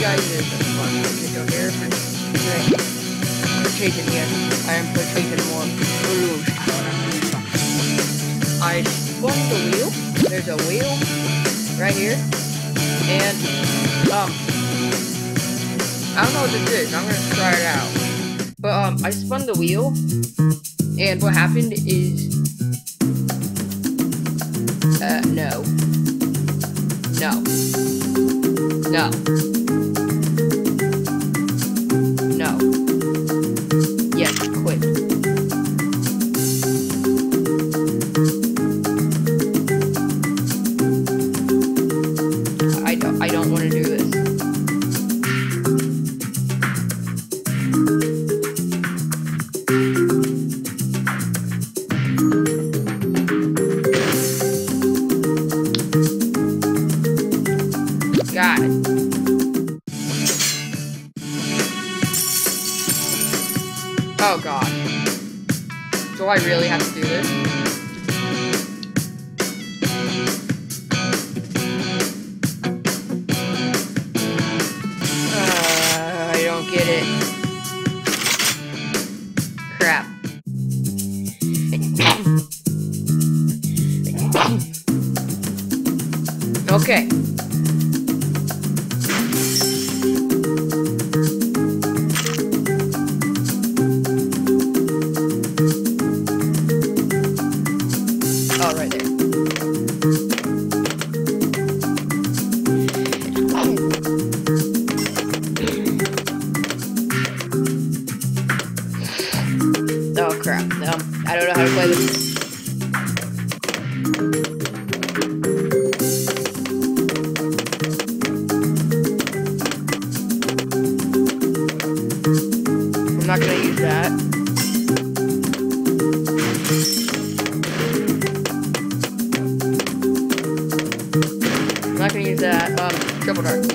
guys is fun for today. Purchasing, yes, I am purchasing more Rouge. I spun the wheel. There's a wheel right here. And, um, I don't know what this is. I'm gonna try it out. But, um, I spun the wheel. And what happened is, uh. No. No. No. Really have to do this?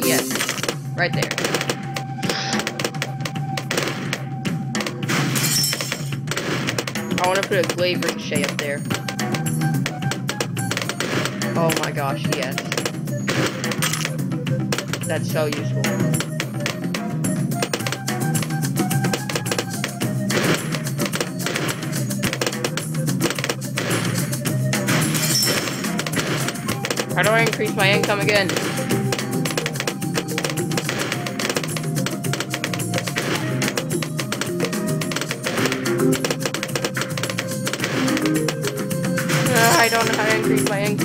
Yes, right there. I want to put a glaive ricochet up there. Oh my gosh, yes. That's so useful. How do I increase my income again?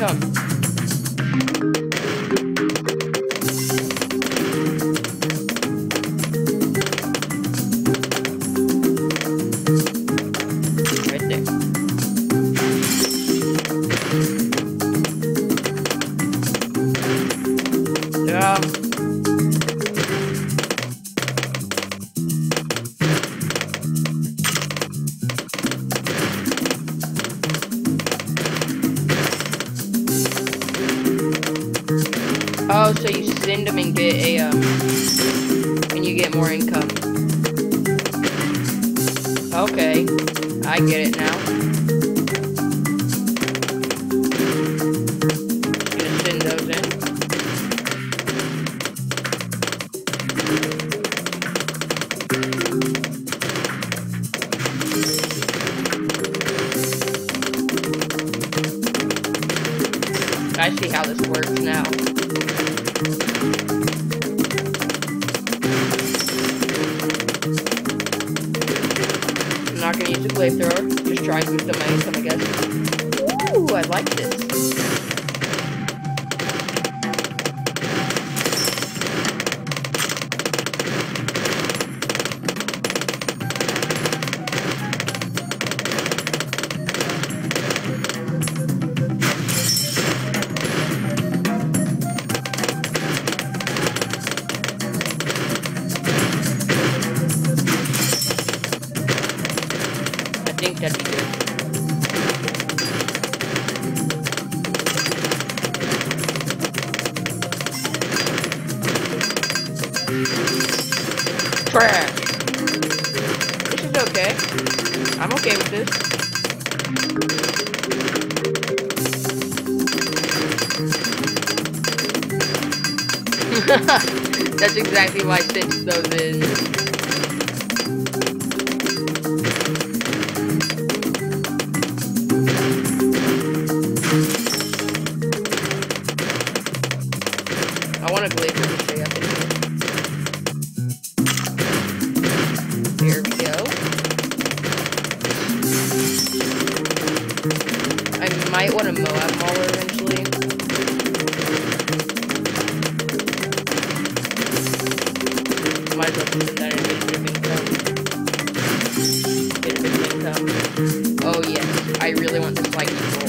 Increase Oh, so you send them and get a, um, and you get more income. Okay, I get it now. That'd. Trash. This is okay. I'm okay with this. That's exactly why I stitched those in. Really want this lightning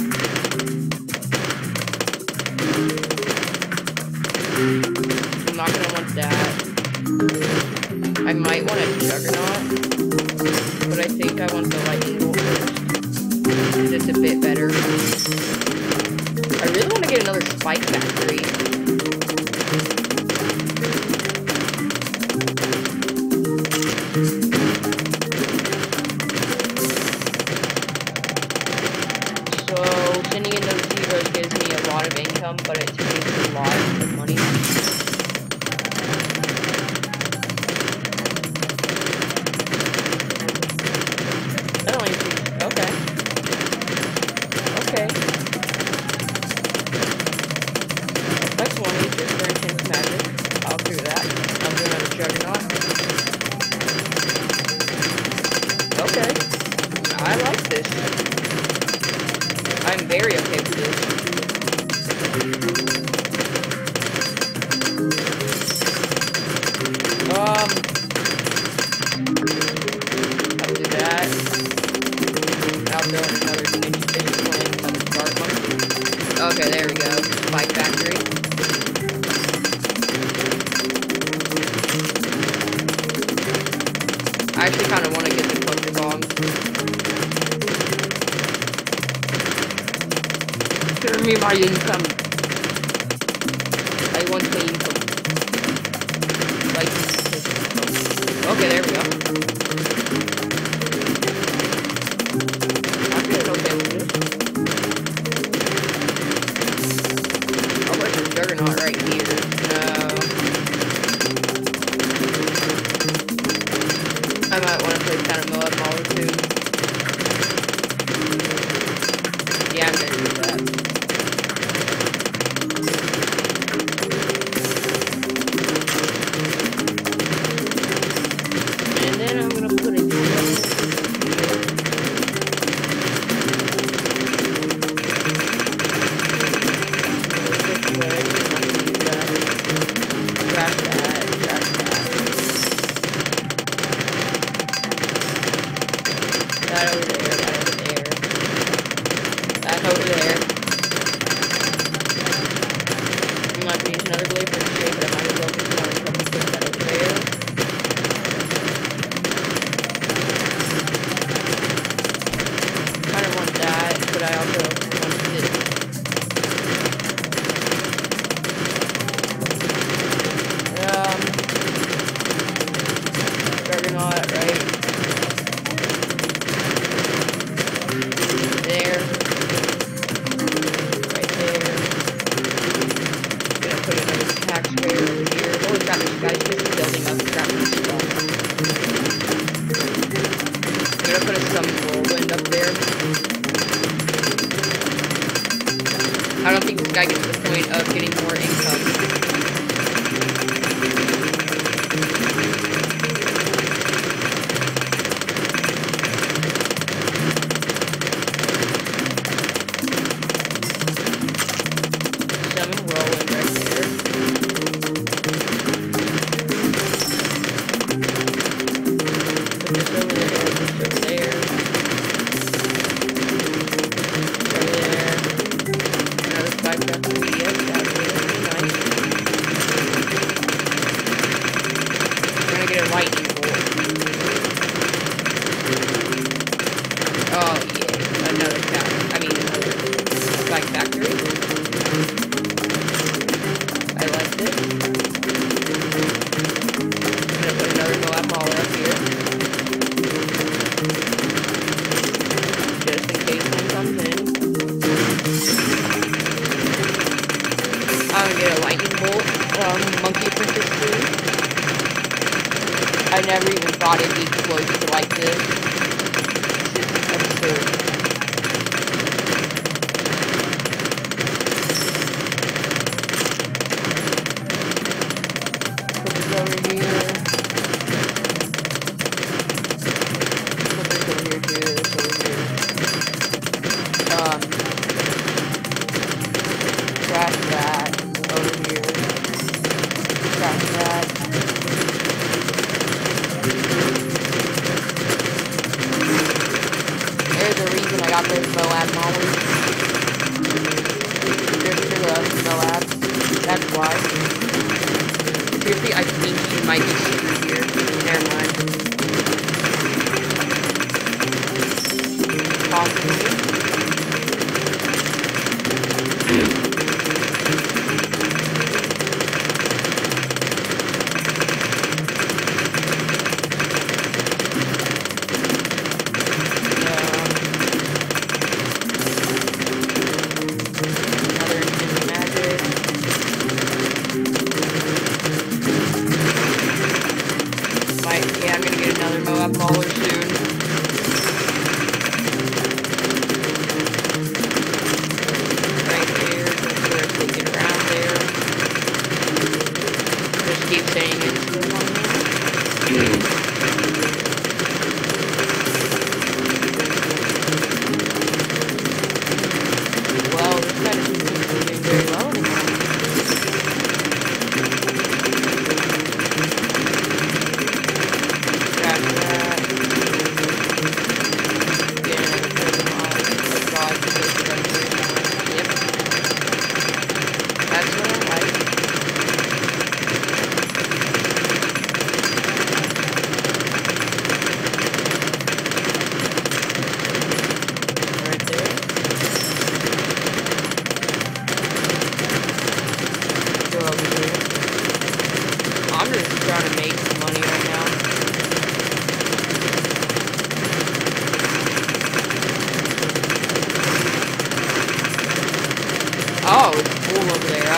Give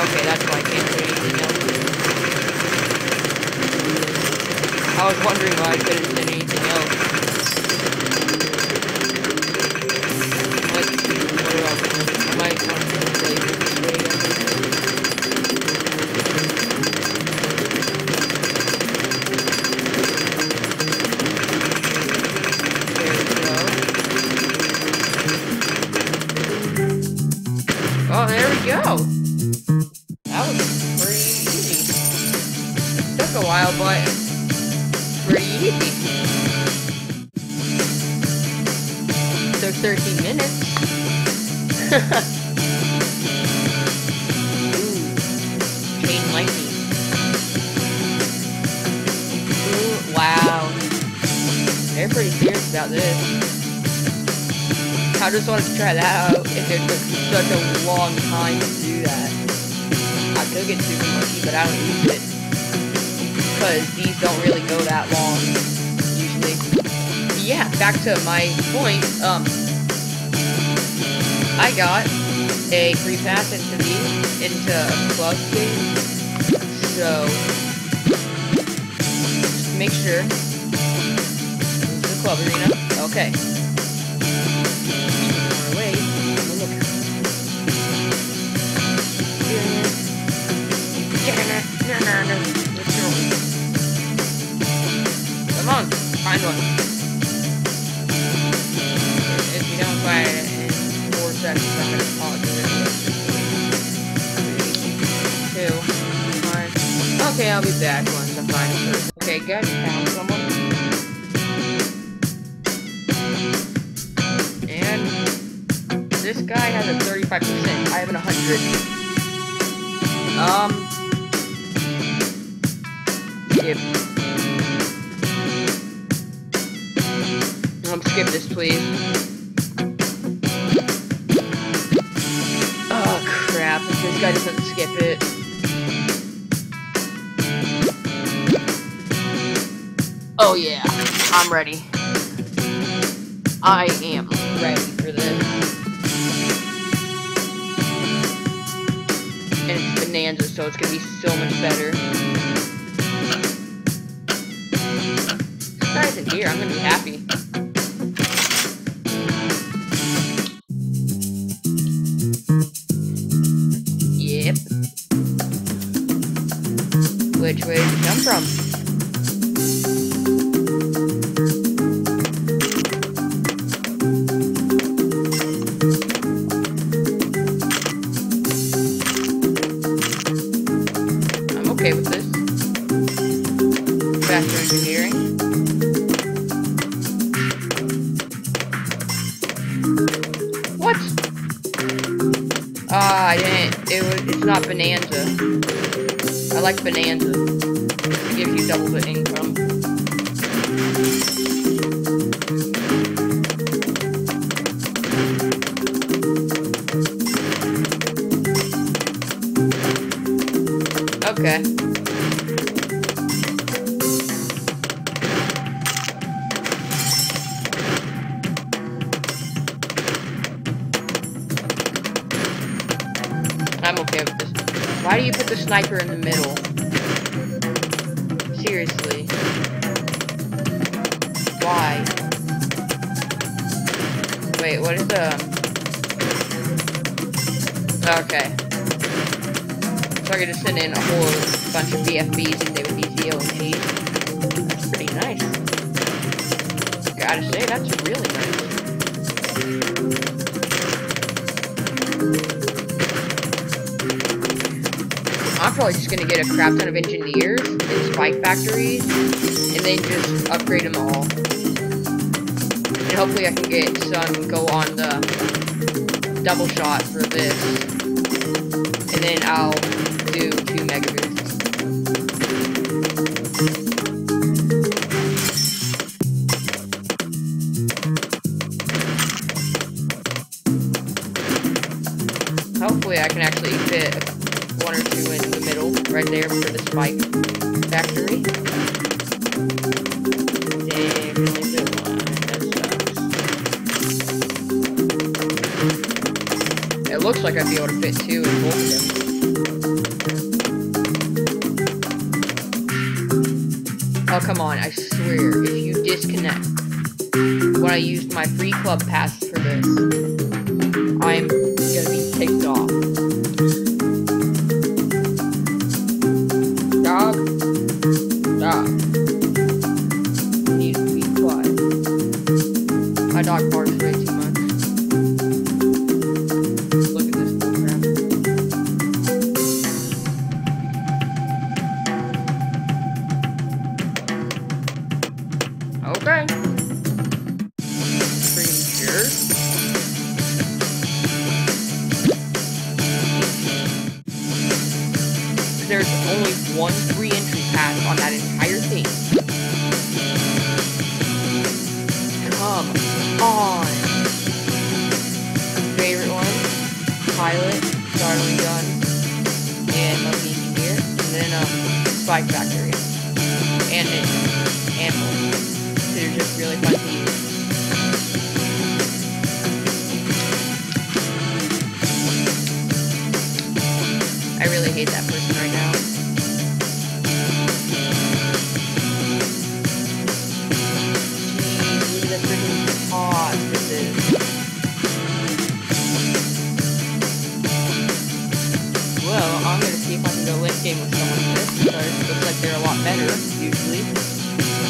Okay, that's why I can't put anything else. I was wondering why I couldn't try that out, and it took such a long time to do that. I could get Super Monkey, but I don't use it. Because these don't really go that long, usually. Yeah, back to my point, um, I got a free pass into the, into a club game, so, make sure, the club arena, okay. Find one. If you don't find it in four seconds, I'm pause video. Three, two, one. Okay, I'll be back once I find it first. Okay, guys, found someone. And this guy has a 35%. I have an 100. Um. Skip. Skip this, please. Oh, crap. If this guy doesn't skip it. Oh, yeah. I'm ready. I am ready for this. And it's Bonanza, so it's gonna be so much better. here, I'm gonna be happy. From? I'm okay with this. Faster engineering. What? Ah, I didn't. It was. It's not Bonanza. I like Bonanza. It gives you double the income. Okay. The sniper in the middle? Seriously. Why? Wait, what is the... Okay. So I could just send in a whole bunch of BFBs and they would the OMGs. That's pretty nice. Gotta say, that's really nice. Probably just gonna get a crap ton of engineers and spike factories, and then just upgrade them all. And hopefully I can get some go on the double shot for this. And then I'll do two mega.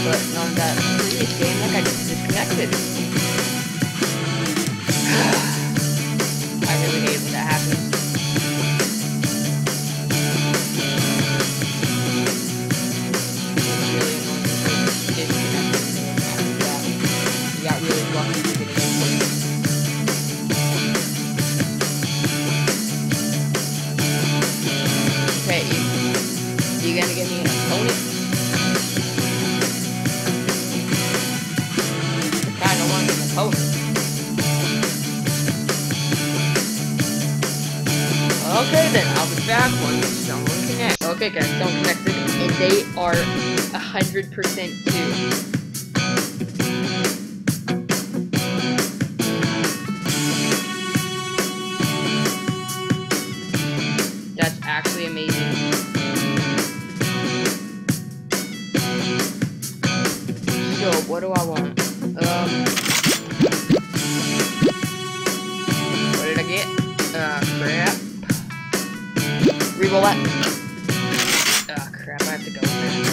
But not in that previous game, like I just disconnected. 100% too. That's actually amazing. So, what do I want? Um, what did I get? Uh, crap. That. Ah, crap, I have to go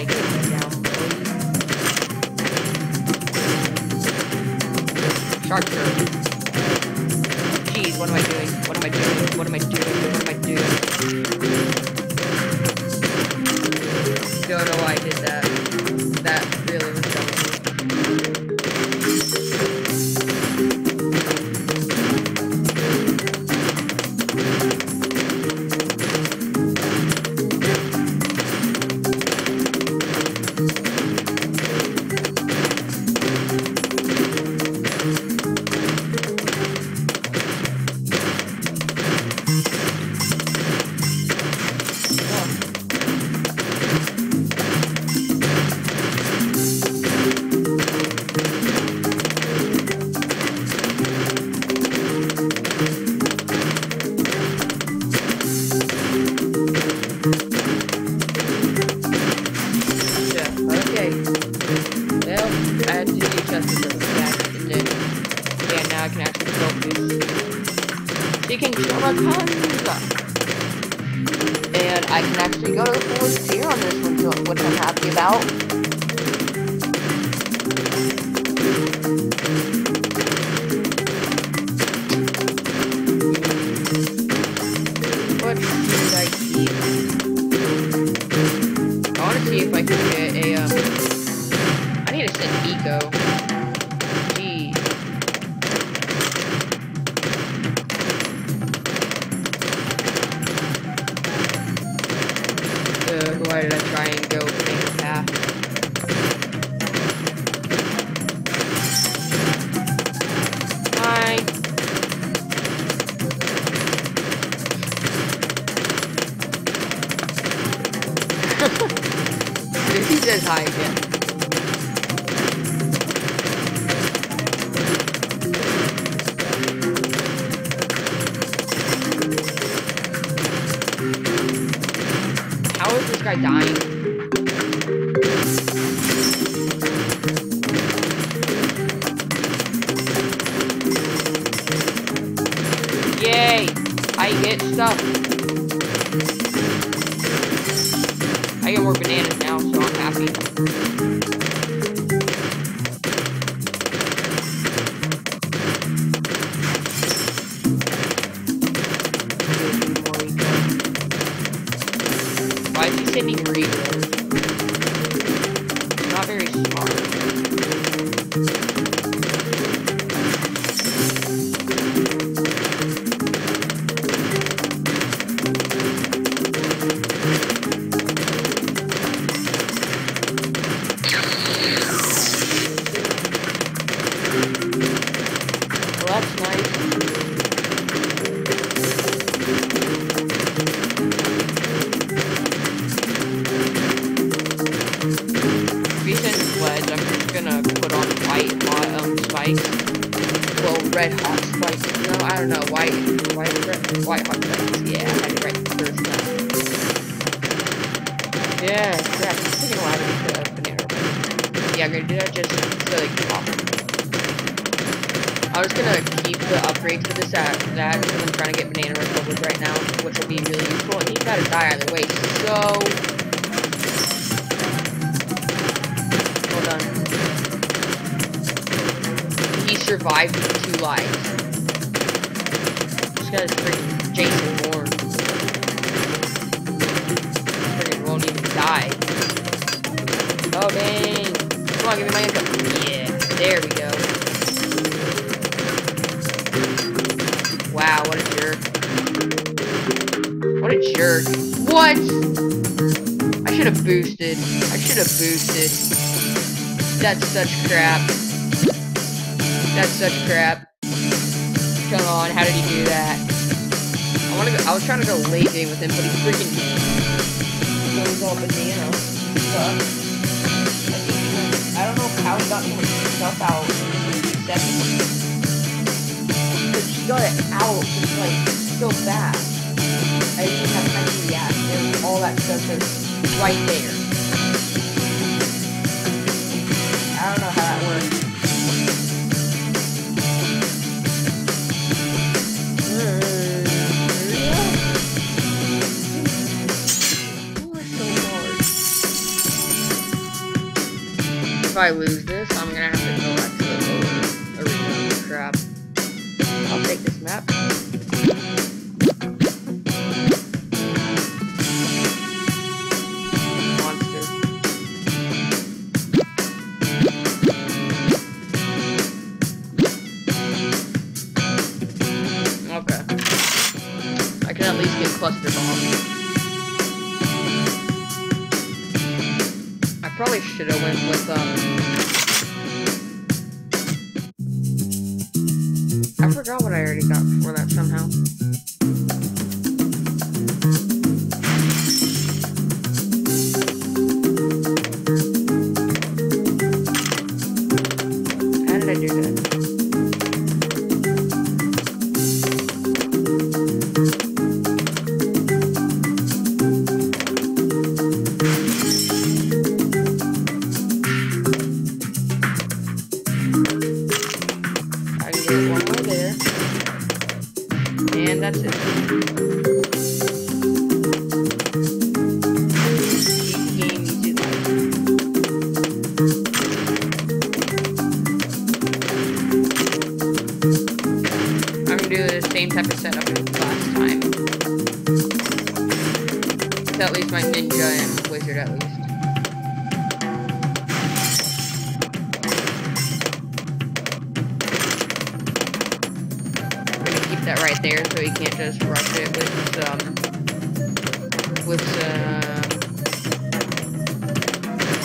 to get me down, please. Shark turtle. Jeez, what am I doing? What am I doing? What am I doing? What am I doing? Don't know why I did that. That he says hi again. How is this guy dying? That's nice. Recent wedge, I'm just gonna put on white hot um spikes. Well, red hot spikes. No, I don't know. White, white, red, white hot. Yeah, first. Yeah, crap. It's taking a while to get banana report. Yeah, I'm gonna do that just so pop. I was gonna keep the upgrades for this at that because I'm trying to get Banana Republic right now, which will be really useful. And he's gotta die either way, so hold on. He survived two lives. Just got his freaking Jason Bourne. What? I should have boosted. I should have boosted. That's such crap. That's such crap. Come on, how did he do that? I wanna go I was trying to go late game with him, but he freaking goes all banana. Sucks. I he went- I don't know how he got so much stuff out because she got it out just like so fast. I have. And all that stuff was right there. I don't know how that works. If I lose this, I'm I probably should have went with um I forgot what I already got before that somehow. At least my ninja and wizard at least. I'm gonna keep that right there so he can't just rush it with um with uh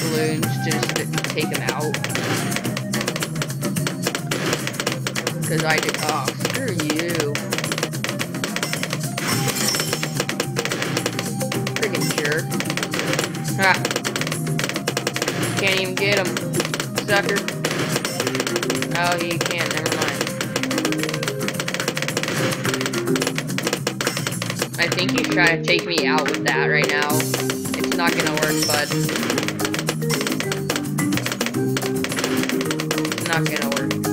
balloons just to take him out. Cause I did oh screw you. Ha. Can't even get him. Sucker. Oh he can't, never mind. I think he's trying to take me out with that right now. It's not gonna work, bud. Not gonna work.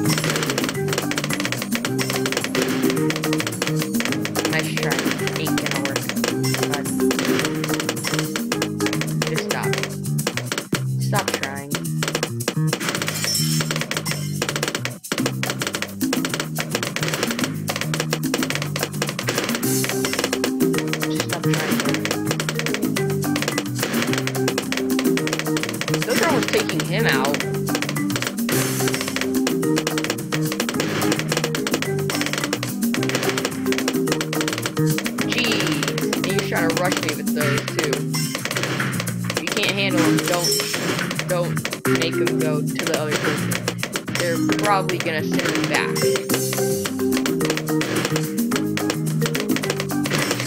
Probably gonna send him back.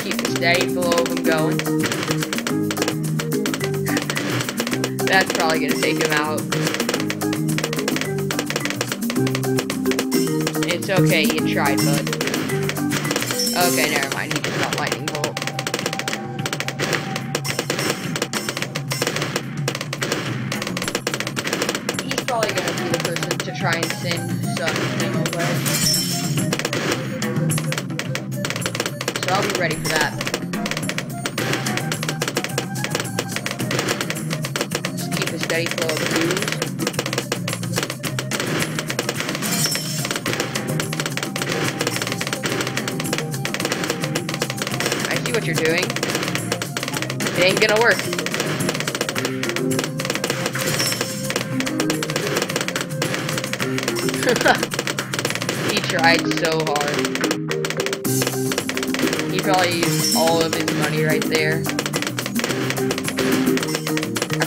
Keep the steady of him going. That's probably gonna take him out. It's okay, you tried, bud. Okay, never mind. Booze. I see what you're doing. It ain't gonna work. he tried so hard. He probably used all of his money right there.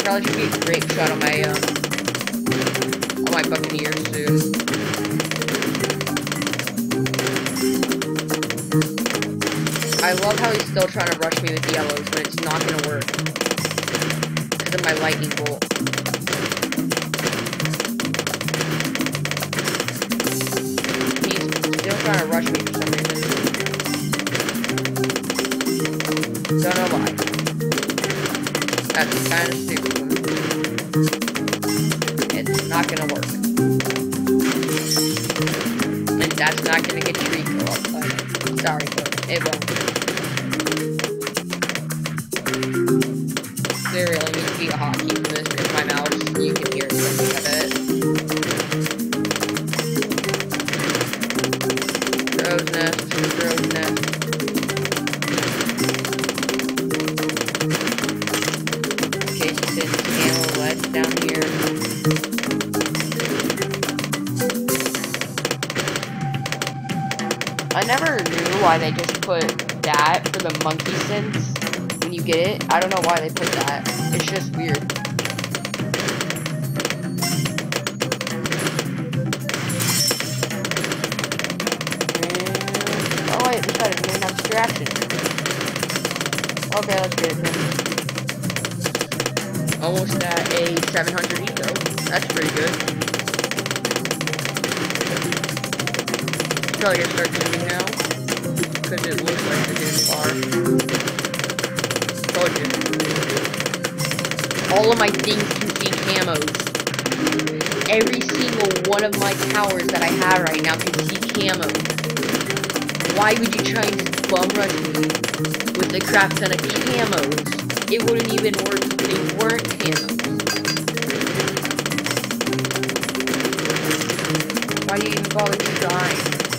Probably should get a great shot on my um on my Buccaneers soon. I love how he's still trying to rush me with yellows, but it's not gonna work. Because of my lightning bolt. He's still trying to rush me gonna work. And that's not gonna get you but Sorry, but it won't. There really needs to be a hotkey monkey sense when you get it. I don't know why they put that. It's just weird. And- Oh wait, we got it. Didn't have distraction. Okay, let's get it. Almost at a 700 eco. That's pretty good. Probably gonna start now. Because it looks like they're All of my things can see camos. Every single one of my towers that I have right now can see camos. Why would you try and just bum rush me with the crap ton of camos? It wouldn't even work if they weren't camos. Why do you even bother trying?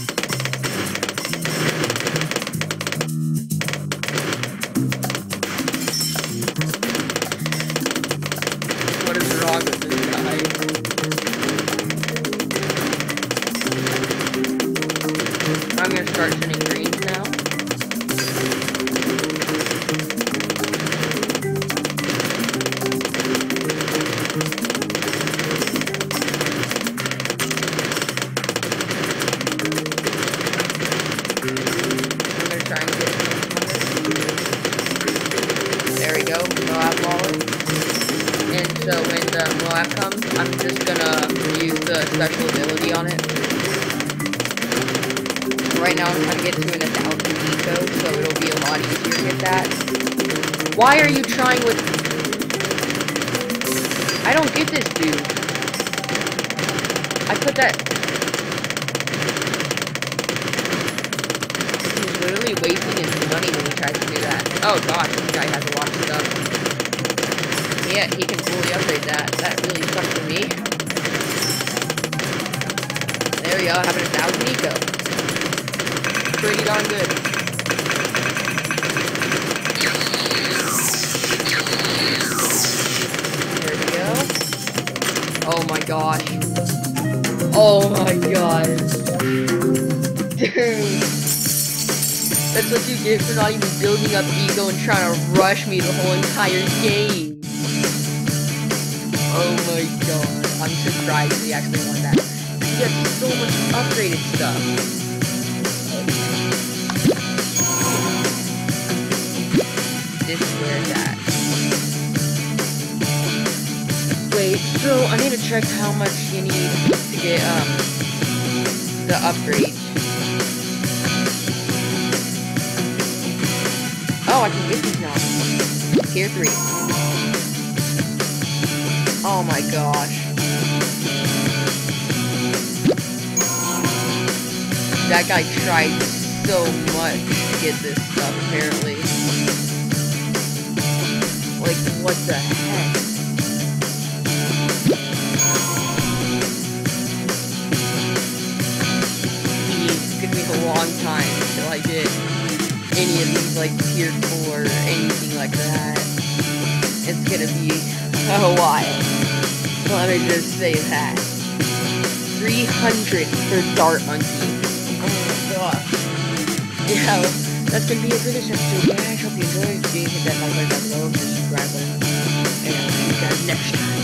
Just gonna use the special ability on it. Right now I'm trying to get to an 1000 eco, so it'll be a lot easier to get that. Why are you trying with... I don't get this, dude. I put that... He's literally wasting his money when he tries to do that. Oh gosh, this guy has a lot of stuff. Yeah, he can fully upgrade that. That really sucks for me. There we go, having a thousand eco. Pretty darn good. There we go. Oh my gosh. Oh my god. Dude. That's what you get for not even building up eco and trying to rush me the whole entire game. My god. I'm surprised he actually won that. He has so much upgraded stuff. This is where it's at. Wait, so I need to check how much you need to get um the upgrade. Oh, I can get these now. Tier 3. Oh my gosh. That guy tried so much to get this stuff, apparently. Like, what the heck? Jeez, it's gonna take a long time until I get any of these, like, tier 4 or anything like that. It's gonna be a while. Let me just say that. 300 for Dart Monkey. Oh my gosh. Yeah, that's gonna be it for this episode, guys. Hope you enjoyed. Please hit that like button down below, subscribe button, and I'll see you guys next time.